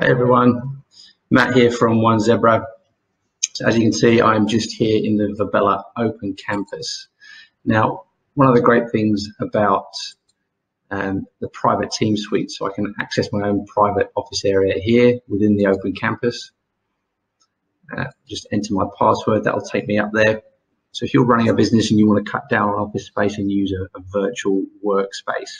Hey everyone, Matt here from One Zebra. So as you can see, I'm just here in the Virbela Open Campus. Now, one of the great things about um, the private team suite, so I can access my own private office area here within the Open Campus. Uh, just enter my password, that'll take me up there. So if you're running a business and you want to cut down on office space and use a, a virtual workspace,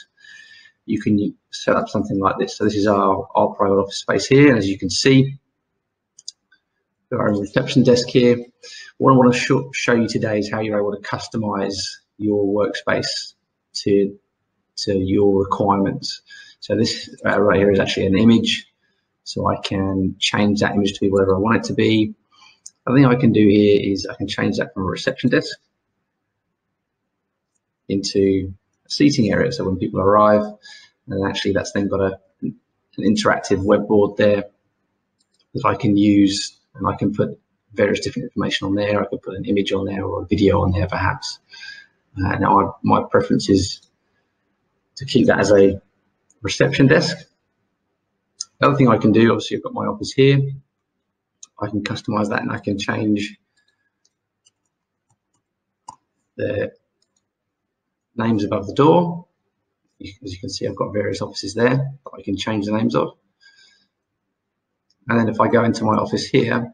you can set up something like this. So this is our, our private office space here. And as you can see, our reception desk here. What I want to show, show you today is how you're able to customize your workspace to, to your requirements. So this uh, right here is actually an image. So I can change that image to be whatever I want it to be. The thing I can do here is I can change that from a reception desk into a seating area. So when people arrive, and actually that's then got a, an interactive web board there that I can use and I can put various different information on there. I could put an image on there or a video on there perhaps. Uh, now I, my preference is to keep that as a reception desk. The other thing I can do, obviously I've got my office here. I can customize that and I can change the names above the door. As you can see, I've got various offices there that I can change the names of. And then if I go into my office here,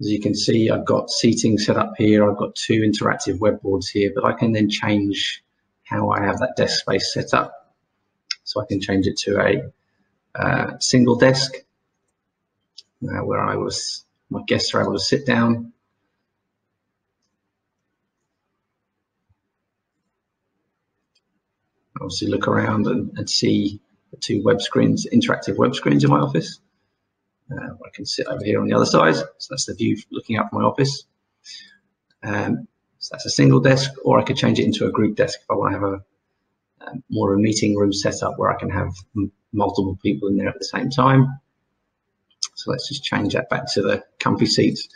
as you can see, I've got seating set up here. I've got two interactive web boards here, but I can then change how I have that desk space set up. So I can change it to a uh, single desk uh, where I was, my guests are able to sit down obviously look around and, and see the two web screens, interactive web screens in my office. Uh, I can sit over here on the other side. So that's the view looking out from my office. Um, so that's a single desk, or I could change it into a group desk if I want to have a um, more of a meeting room setup where I can have multiple people in there at the same time. So let's just change that back to the comfy seats,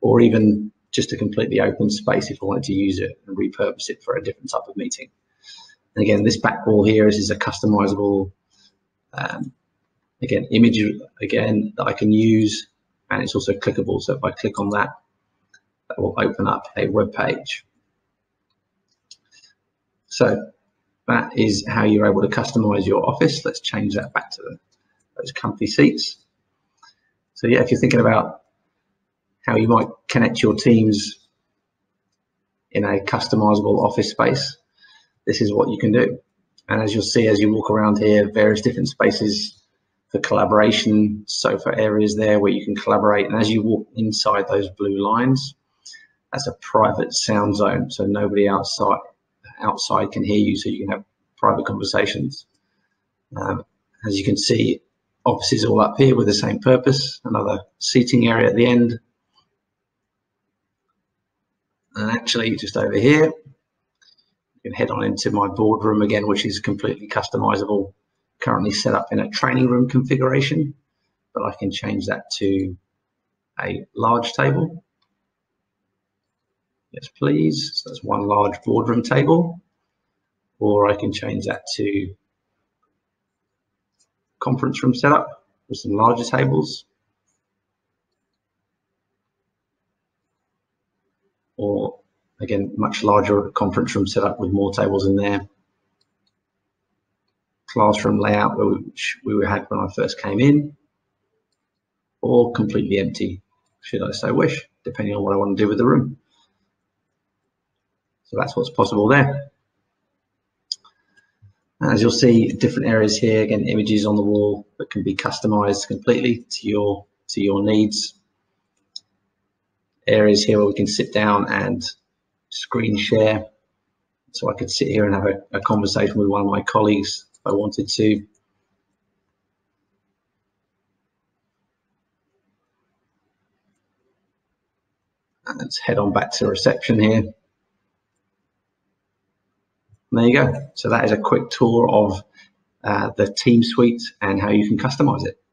or even just a completely open space if I wanted to use it and repurpose it for a different type of meeting. And again, this back wall here is, is a customizable, um, again, image again that I can use, and it's also clickable. So if I click on that, that will open up a web page. So that is how you're able to customize your office. Let's change that back to the, those comfy seats. So yeah, if you're thinking about how you might connect your teams in a customizable office space, this is what you can do. And as you'll see as you walk around here, various different spaces for collaboration, sofa areas there where you can collaborate. And as you walk inside those blue lines, that's a private sound zone. So nobody outside outside can hear you, so you can have private conversations. Um, as you can see, offices all up here with the same purpose, another seating area at the end. And actually just over here, can head on into my boardroom again, which is completely customizable, currently set up in a training room configuration, but I can change that to a large table. Yes, please. So that's one large boardroom table. Or I can change that to conference room setup with some larger tables. Or Again, much larger conference room set up with more tables in there. Classroom layout, which we had when I first came in, or completely empty, should I so wish, depending on what I want to do with the room. So that's what's possible there. As you'll see, different areas here, again, images on the wall that can be customized completely to your to your needs. Areas here where we can sit down and screen share. So I could sit here and have a, a conversation with one of my colleagues if I wanted to. And let's head on back to reception here. And there you go. So that is a quick tour of uh, the team suite and how you can customize it.